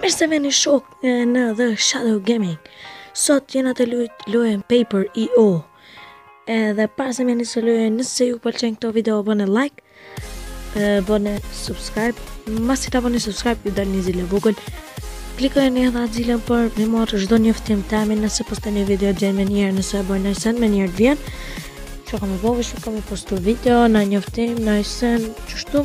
Mirë se vini shokë në The Shadow Gaming Sot jena tu lujt lojën Paper IO Edhe para se me nisë lojën nëse ju pëlqen kjo video bëni like e, Bëni subscribe Masi ta bëni subscribe ju del një zile e vogël Klikojeni edhe atë zile për me marrë çdo njoftim temin Nëse postoj një video domethënë menjëherë nëse e bërë një sen menjëherë të vjen Që kam me bo shumë kam me postu video në njoftim një sen Qështu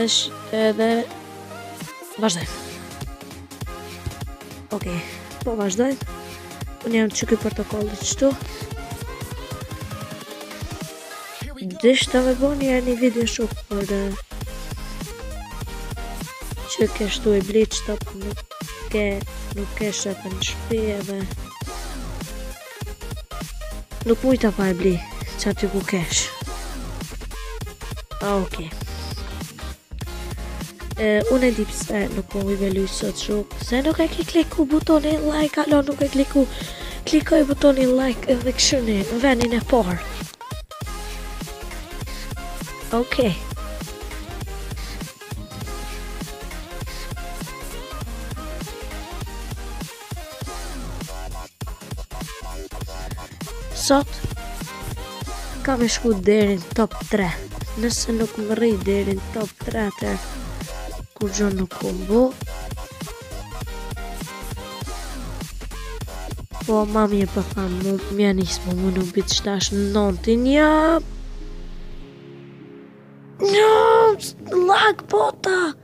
është edhe vazhdojmë. Ok, po vazhdojmë. Unë jam qeky protokolli qëtu. Deshta me bo ni video shokë, por dhe... Qekështu e bli qëta, nuk ke... Nuk kesh edhe në shpi edhe... Nuk mujta pa e bli, qaty ku kesh. A, oke. Unë e di pse nuk po mujtë me lujë sot shumë, se nuk e ki kliku butoni like, alo nuk e kliku. Klikoj butoni like edhe kshyrni në venin e parë. Oke. Sot kam me shku derin top 3 Nëse nuk mrri derin top 3 atëherë Kurgjo nuk kom bo Po ma mirë po thamë Me ja nisë po me numrit qetash në nënti një Një Lak bota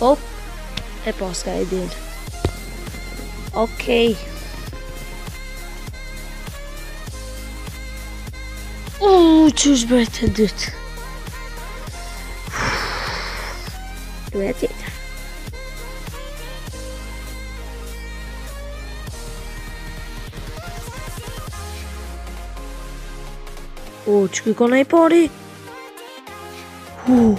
Op, e paska e din. Okej. Uuu, që është bërë të dytë. Duhet tjetër. O, qeky kanka i pari? Uuu.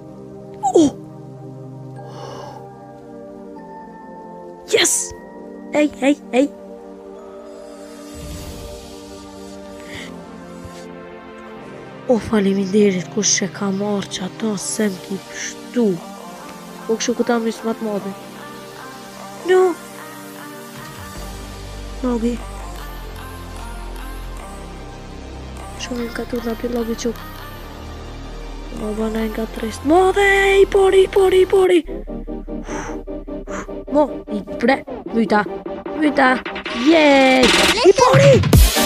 Yes! Ej, ej, ej. O faleminderit kush e ka marrë qato se më ki pështu O kështu këta më s'ma të madhe No Logi Shumë ka tu nga prej lagit që Më më në nga të rest Më dhe i pori, i pori, i pori Më i pre Më i ta Më i ta Yes I pori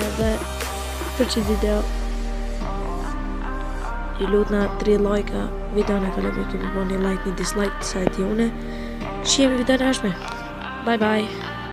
Edhe për këtë video Ju lutna 3 like-a Video në kërë dhe të më një like një dislike Sa e di unë Shihemi videon e ardhshme Bye bye